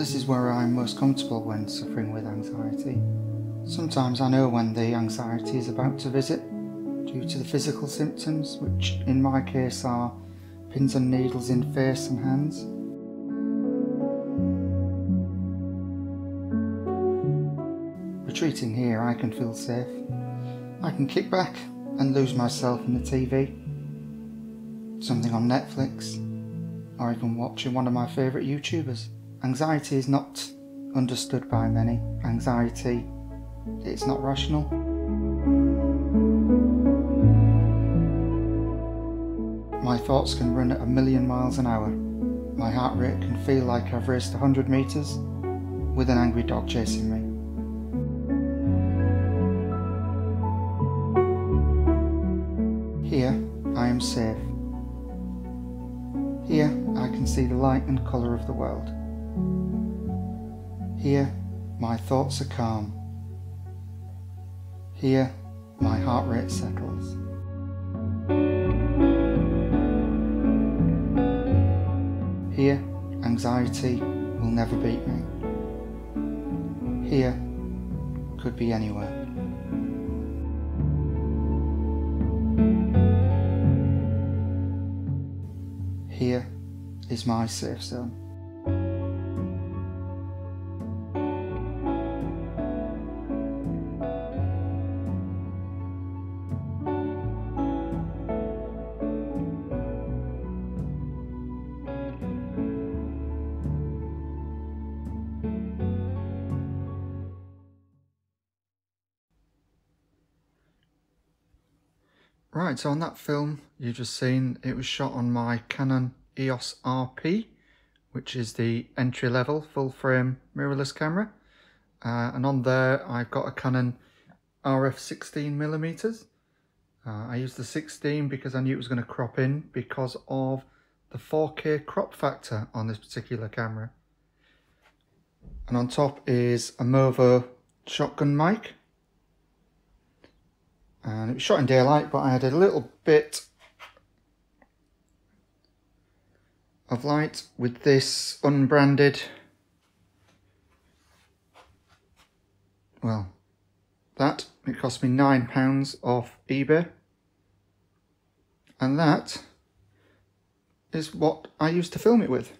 This is where I'm most comfortable when suffering with anxiety. Sometimes I know when the anxiety is about to visit due to the physical symptoms, which in my case are pins and needles in face and hands. Retreating here, I can feel safe. I can kick back and lose myself in the TV, something on Netflix, or even watching one of my favourite YouTubers. Anxiety is not understood by many. Anxiety, it's not rational. My thoughts can run at a million miles an hour. My heart rate can feel like I've raced 100 metres with an angry dog chasing me. Here, I am safe. Here, I can see the light and colour of the world. Here, my thoughts are calm. Here, my heart rate settles. Here, anxiety will never beat me. Here, could be anywhere. Here is my safe zone. Right, so on that film you've just seen, it was shot on my Canon EOS RP, which is the entry-level full-frame mirrorless camera. Uh, and on there I've got a Canon RF 16mm. Uh, I used the 16 because I knew it was going to crop in because of the 4K crop factor on this particular camera. And on top is a Movo shotgun mic and it was shot in daylight but I had a little bit of light with this unbranded well that. It cost me nine pounds off eBay. And that is what I used to film it with